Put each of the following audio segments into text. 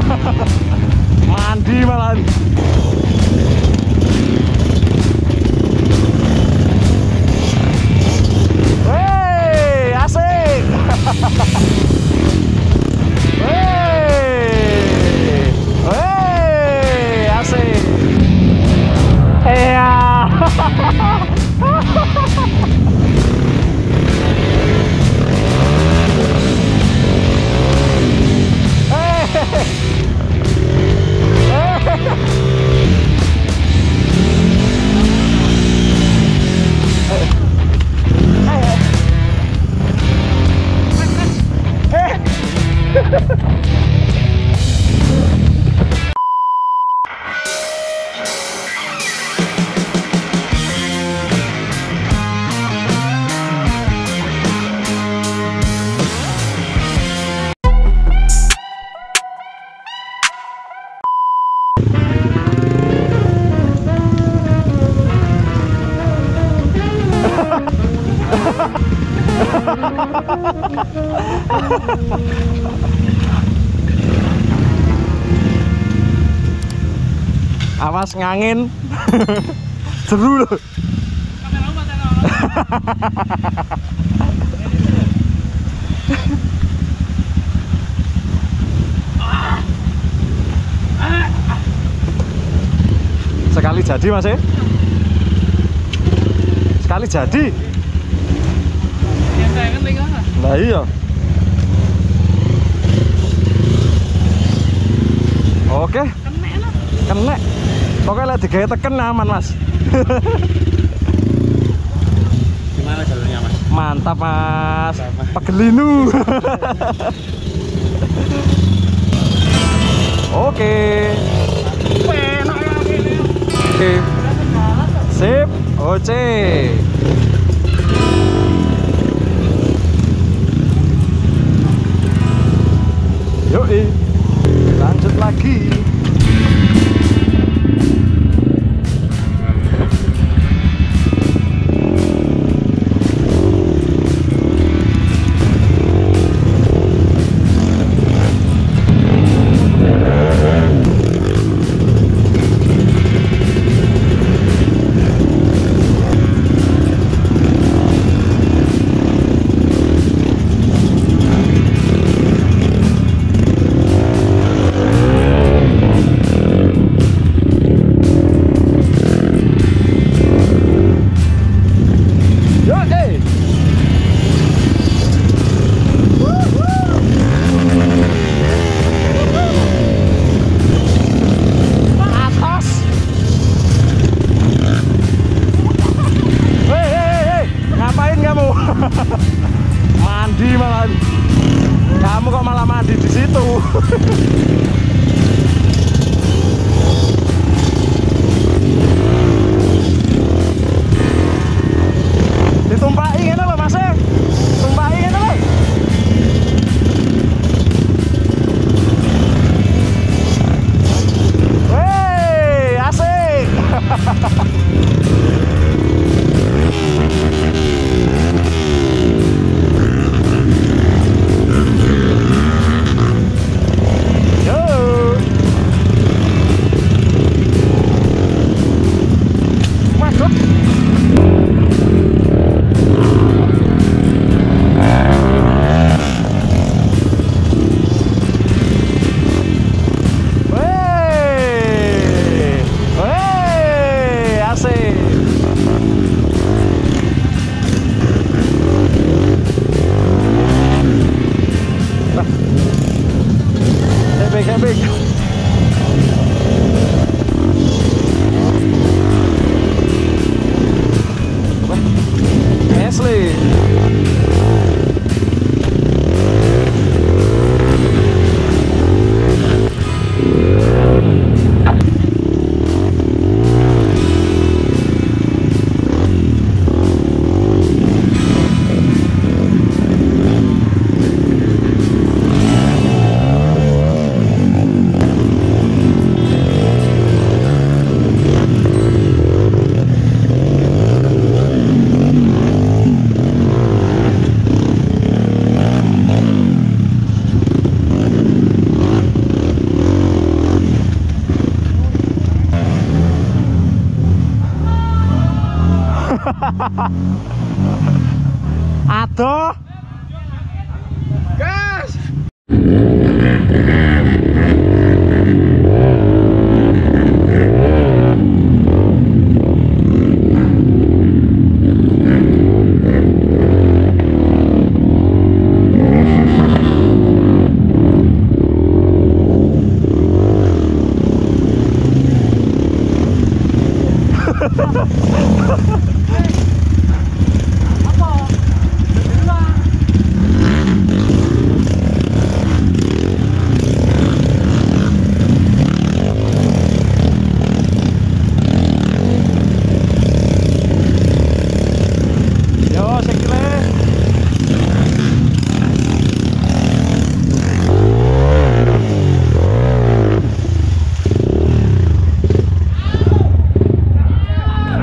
Mandi malah. Awas ngangin. Seru loh. Sekali jadi mas ya? Sekali jadi. Nah iya. Oke. Kena. Pokoknya lah digawe teken aman, Mas. Gimana jalurnya mas? Mantap, Mas. Mantap, Mas. Pegelinu. Oke. Oke. Sip. Oce. Yoi. Lanjut lagi. big. Ha!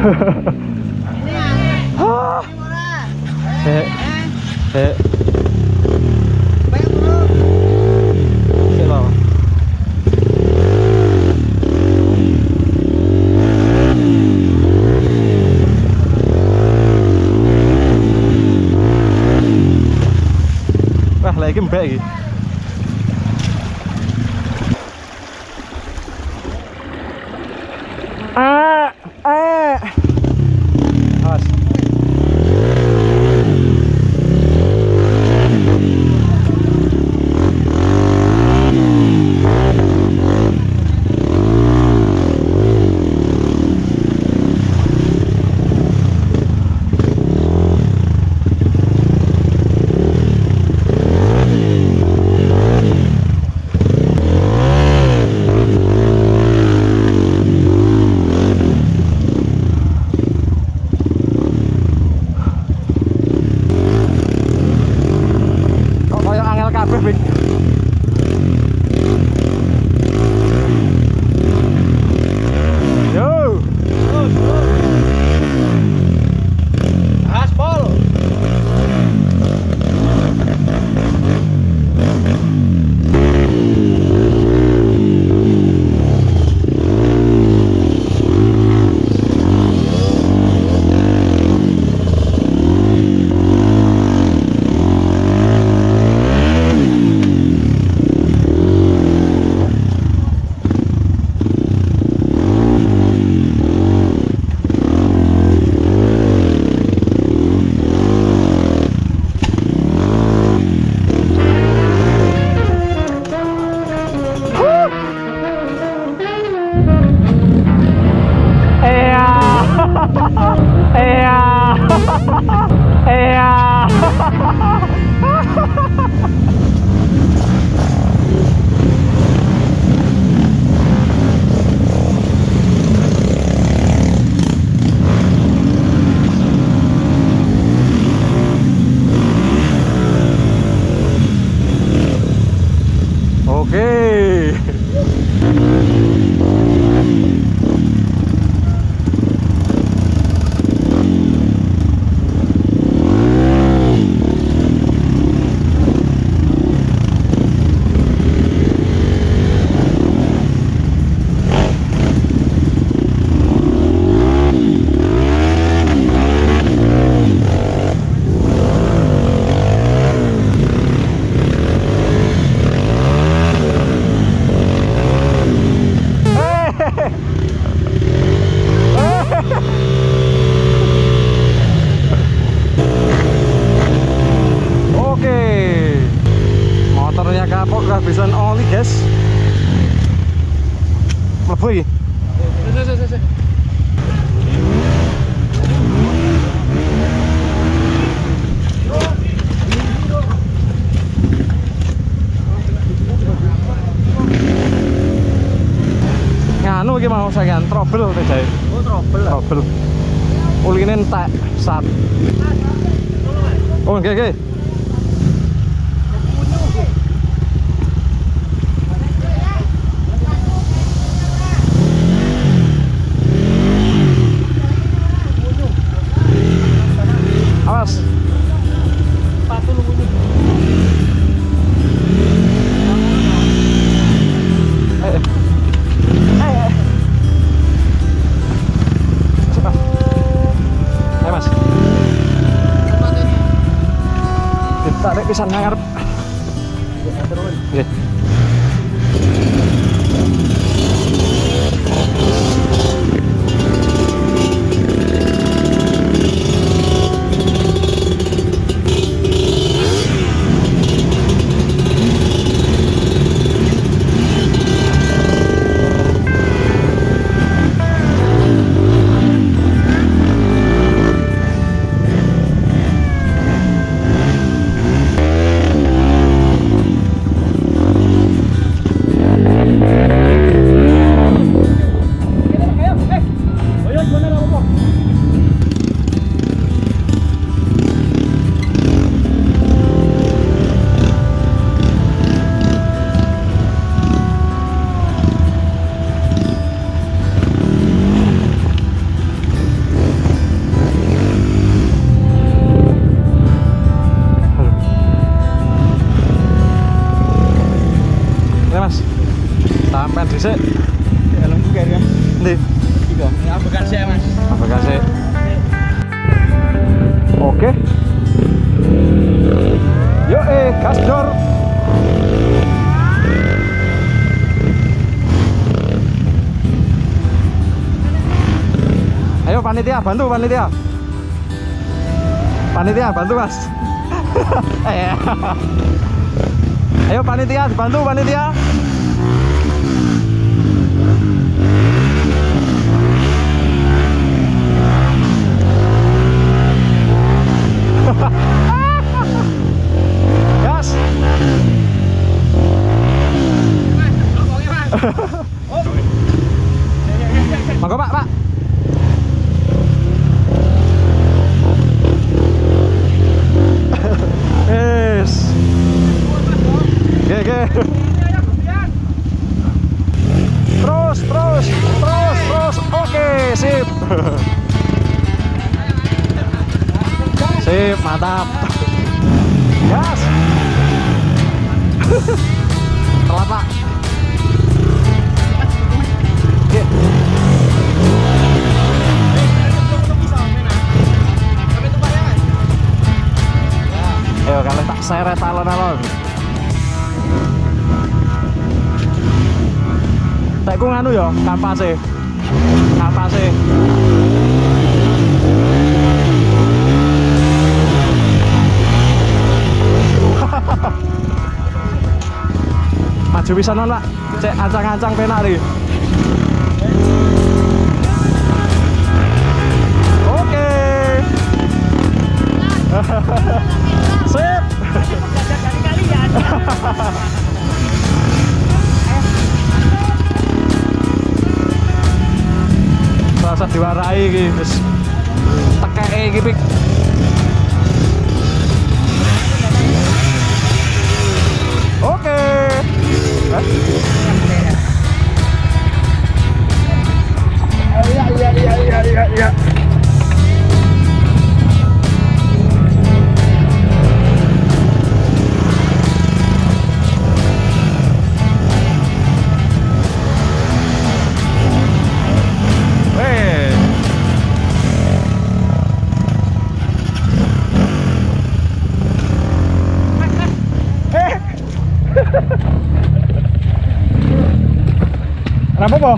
À? thế thế. sạt ôi kìa kìa. Ayo panitia bantu panitia. Panitia bantu mas. Eh. Ayo panitia bantu panitia. Gas. Monggo Pak, Pak. Yes. Ge. Terus, terus, terus, terus. Oke, sip. Sip, mantap. Gas. Telat, Pak. Oke. Ayo kalian tak seret alon-alon. Tekku nganu ya, kampase. Kampase. Maju bisa non, Pak. Cek ancang-ancang penak nih. Oke. Sip. Rasa diwarai iki wis iki làm bốc bò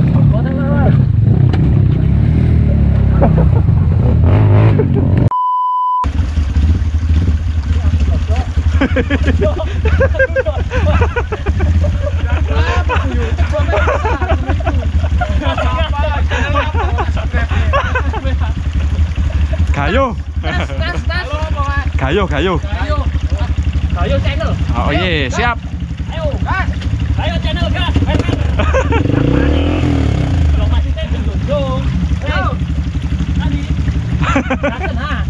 Kayo. Kayo, kayo. Kayo. Kayo channel. Oh yeah, siap. Hahaha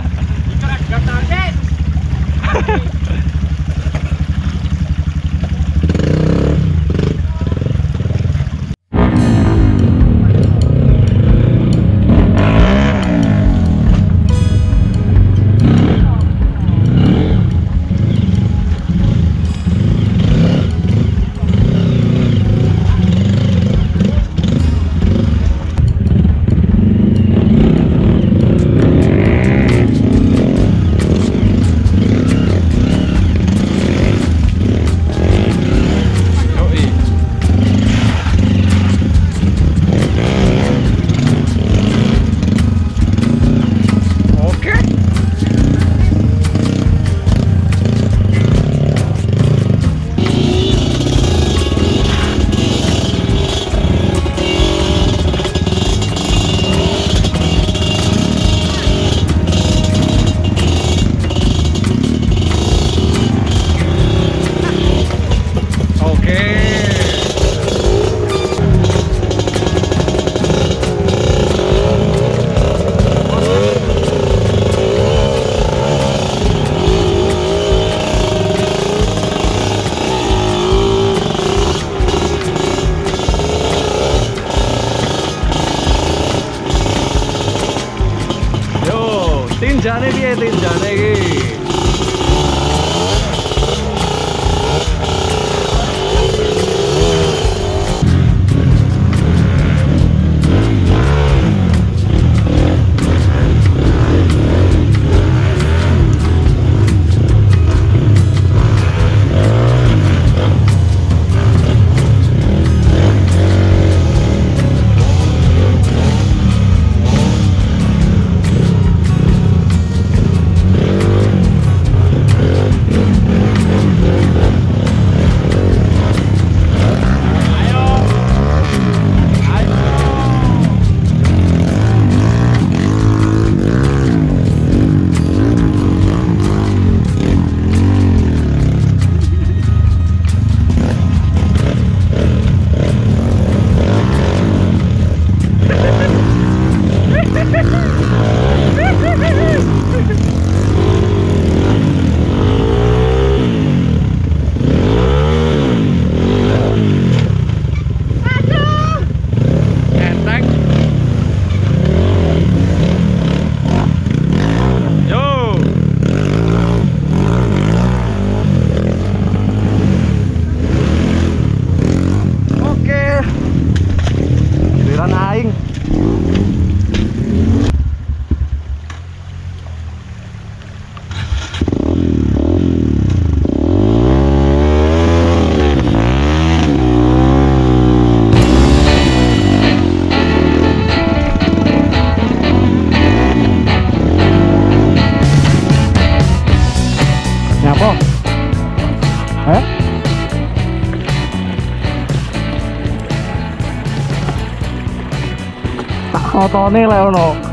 อตอนนี้แล้วเนาะ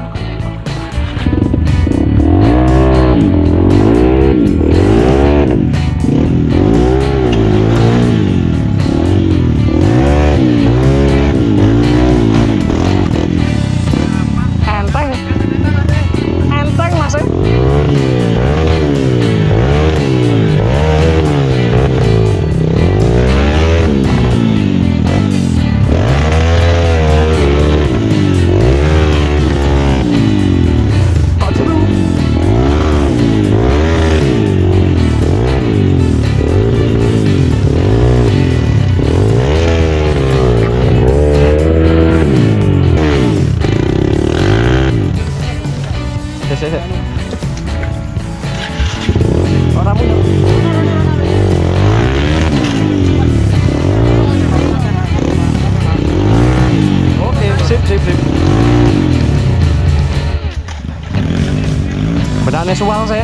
Bedane suwal sih.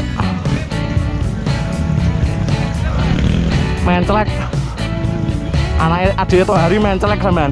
Mencelek. Anaknya adik itu hari mencelek sampean.